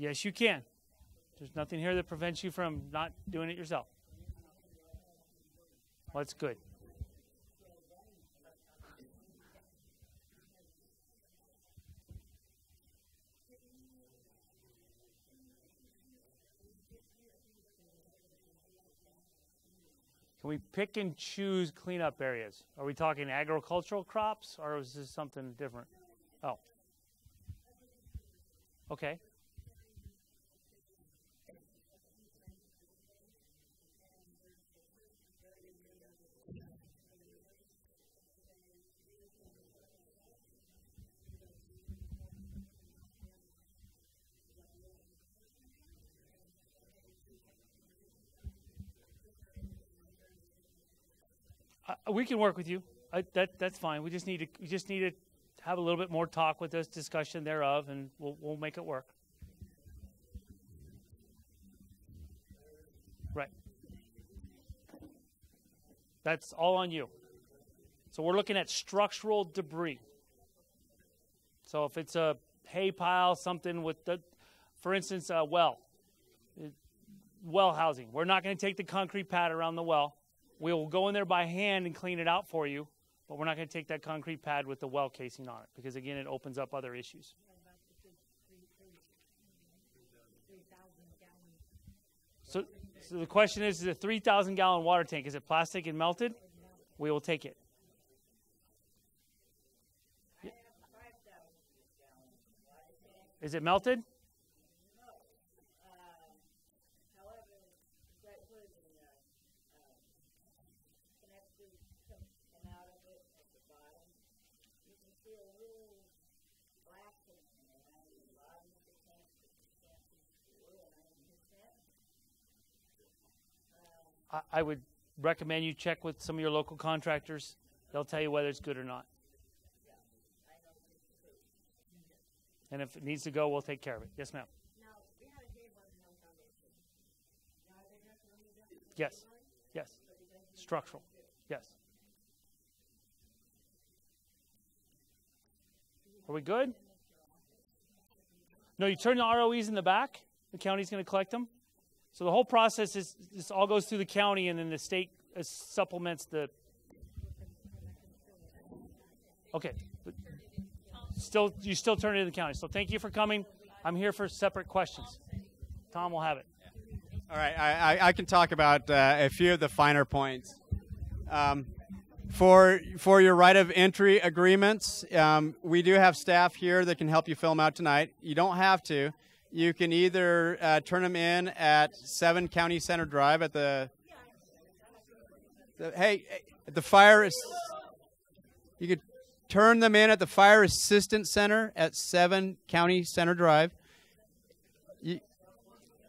Yes, you can. There's nothing here that prevents you from not doing it yourself. Well, that's good. Can we pick and choose cleanup areas? Are we talking agricultural crops or is this something different? Oh. Okay. Uh, we can work with you. I, that that's fine. We just need to we just need to have a little bit more talk with us, discussion thereof, and we'll we'll make it work. Right. That's all on you. So we're looking at structural debris. So if it's a hay pile, something with the, for instance, a well, well housing. We're not going to take the concrete pad around the well. We will go in there by hand and clean it out for you, but we're not going to take that concrete pad with the well casing on it because again, it opens up other issues. So, so the question is: Is a 3,000 gallon water tank? Is it plastic and melted? We will take it. Is it melted? However, that was in, uh, uh, connectors come, come out of it at the bottom. You can see a little black thing around the bottom of the tank, but you can't see through it, hundred percent. I, would recommend you check with some of your local contractors. They'll tell you whether it's good or not. And if it needs to go, we'll take care of it. Yes, ma'am. Yes. Yes. Structural. Yes. Are we good? No, you turn the ROEs in the back. The county's going to collect them. So the whole process is this all goes through the county, and then the state uh, supplements the. Okay. but Still, you still turn it in the county. So thank you for coming. I'm here for separate questions. Tom will have it. All right, I, I, I can talk about uh, a few of the finer points. Um, for for your right of entry agreements, um, we do have staff here that can help you fill them out tonight. You don't have to. You can either uh, turn them in at Seven County Center Drive at the. the hey, at the fire. Is, you could turn them in at the Fire Assistance Center at Seven County Center Drive. You,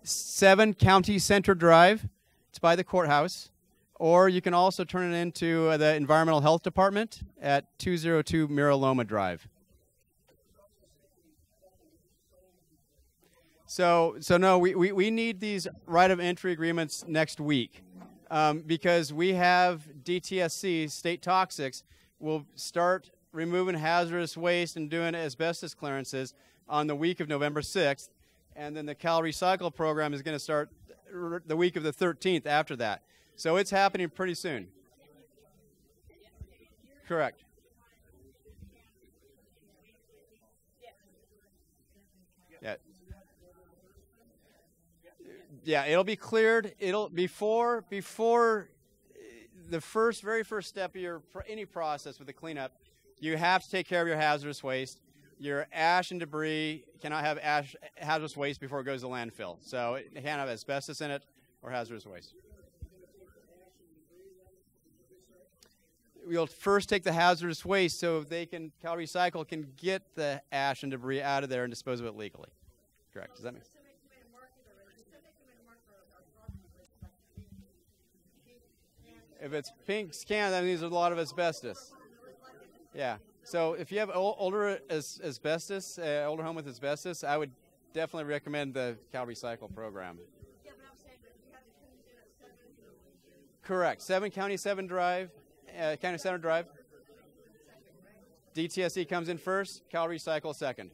7 County Center Drive. It's by the courthouse. Or you can also turn it into uh, the Environmental Health Department at 202 Mira Loma Drive. So, so no, we, we, we need these right of entry agreements next week um, because we have DTSC, state toxics, will start removing hazardous waste and doing asbestos clearances on the week of November 6th. And then the Cal Recycle program is going to start the week of the 13th after that. So it's happening pretty soon. Correct. Yeah, it'll be cleared. It'll before before uh, the first very first step of your any process with the cleanup, you have to take care of your hazardous waste. Your ash and debris cannot have ash hazardous waste before it goes to landfill. So it can't have asbestos in it or hazardous waste. We'll first take the hazardous waste so they can Cal Recycle can get the ash and debris out of there and dispose of it legally. Correct. Does that make If it's pink scan, that means there's a lot of asbestos. Yeah. So if you have older as, asbestos, uh, older home with asbestos, I would definitely recommend the Cal Recycle program. Correct. Seven County Seven Drive, uh, County Center Drive. DTSC comes in first. Cal Recycle second.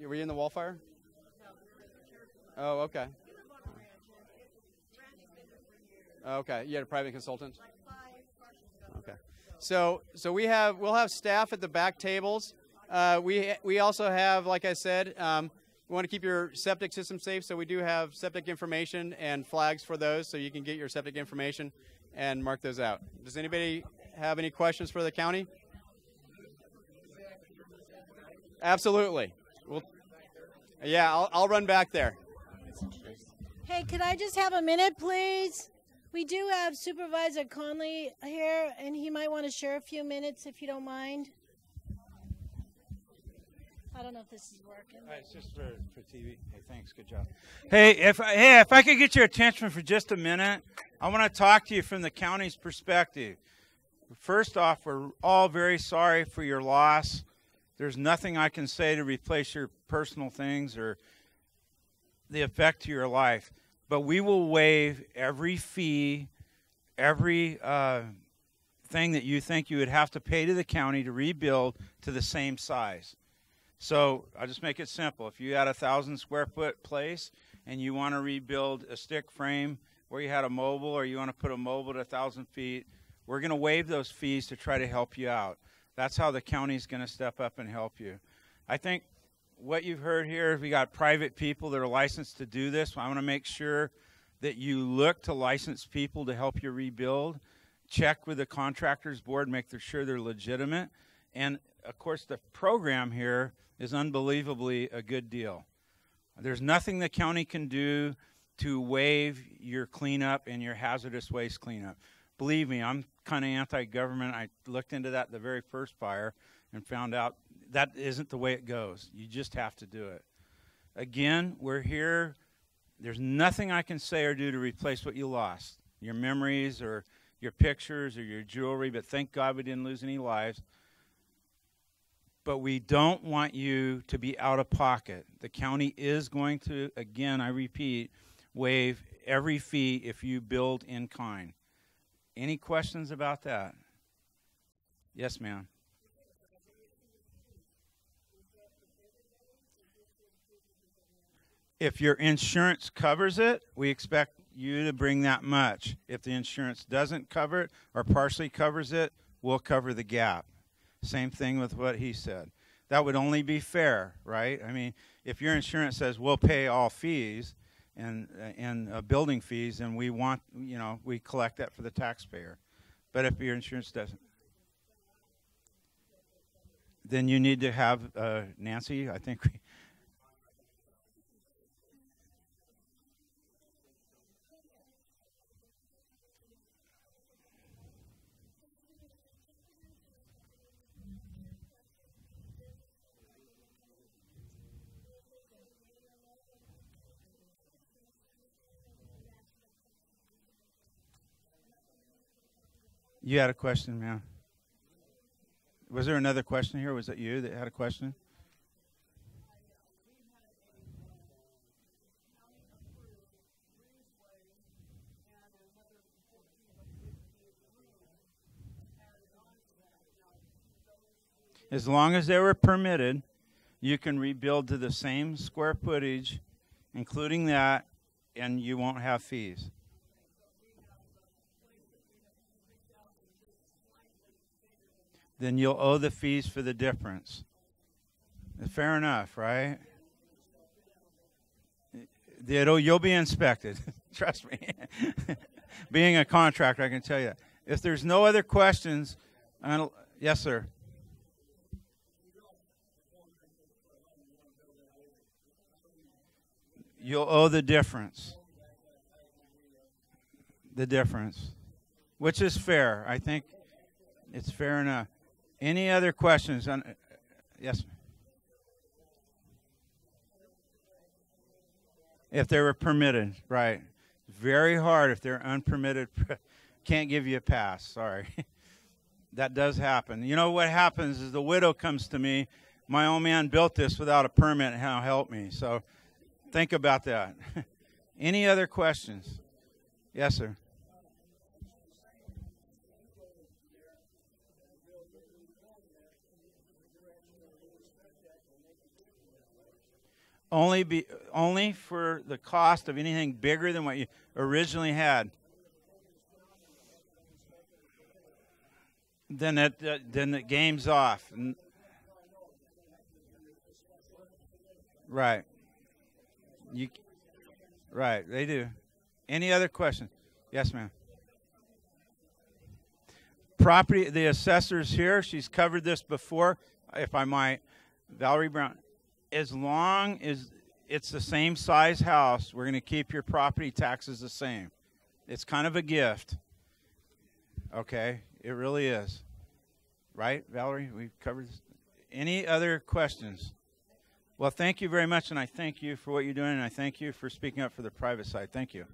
Were you in the wall fire? Oh, okay. Okay, you had a private consultant. Okay, so so we have we'll have staff at the back tables. Uh, we we also have, like I said, um, we want to keep your septic system safe, so we do have septic information and flags for those, so you can get your septic information and mark those out. Does anybody have any questions for the county? Absolutely. Well, yeah, I'll, I'll run back there. Hey, could I just have a minute, please? We do have Supervisor Connelly here, and he might want to share a few minutes if you don't mind. I don't know if this is working. It's just for, for TV. Hey, thanks. Good job. Hey, if I, hey, if I could get your attention for just a minute, I want to talk to you from the county's perspective. First off, we're all very sorry for your loss. There's nothing I can say to replace your personal things or the effect to your life. But we will waive every fee, every uh, thing that you think you would have to pay to the county to rebuild to the same size. So I'll just make it simple. If you had a thousand square foot place and you want to rebuild a stick frame where you had a mobile or you want to put a mobile to a thousand feet, we're going to waive those fees to try to help you out. That's how the county's going to step up and help you. I think what you've heard here, we got private people that are licensed to do this. I want to make sure that you look to licensed people to help you rebuild. Check with the contractors board, make sure they're legitimate. And of course, the program here is unbelievably a good deal. There's nothing the county can do to waive your cleanup and your hazardous waste cleanup. Believe me, I'm kind of anti-government. I looked into that the very first fire and found out that isn't the way it goes. You just have to do it. Again, we're here. There's nothing I can say or do to replace what you lost. Your memories or your pictures or your jewelry, but thank God we didn't lose any lives but we don't want you to be out of pocket. The county is going to, again, I repeat, waive every fee if you build in kind. Any questions about that? Yes, ma'am. If your insurance covers it, we expect you to bring that much. If the insurance doesn't cover it or partially covers it, we'll cover the gap. Same thing with what he said. That would only be fair, right? I mean, if your insurance says we'll pay all fees and and uh, building fees, and we want, you know, we collect that for the taxpayer. But if your insurance doesn't, then you need to have uh, Nancy. I think we, You had a question, ma'am. Was there another question here? Was it you that had a question? As long as they were permitted, you can rebuild to the same square footage, including that, and you won't have fees. Then you'll owe the fees for the difference. Fair enough, right? You'll be inspected. <laughs> Trust me. <laughs> Being a contractor, I can tell you. If there's no other questions, yes, sir. You'll owe the difference. The difference, which is fair. I think it's fair enough. Any other questions on? Yes. If they were permitted, right? Very hard if they're unpermitted. <laughs> Can't give you a pass. Sorry. <laughs> that does happen. You know what happens is the widow comes to me. My old man built this without a permit. How help me? So, think about that. <laughs> Any other questions? Yes, sir. Only be only for the cost of anything bigger than what you originally had. Then it uh, then the game's off. Right. You. Right. They do. Any other questions? Yes, ma'am. Property. The assessor's here. She's covered this before. If I might, Valerie Brown. As long as it's the same size house, we're going to keep your property taxes the same. It's kind of a gift. Okay, it really is. Right, Valerie? We've covered. This. Any other questions? Well, thank you very much, and I thank you for what you're doing, and I thank you for speaking up for the private side. Thank you.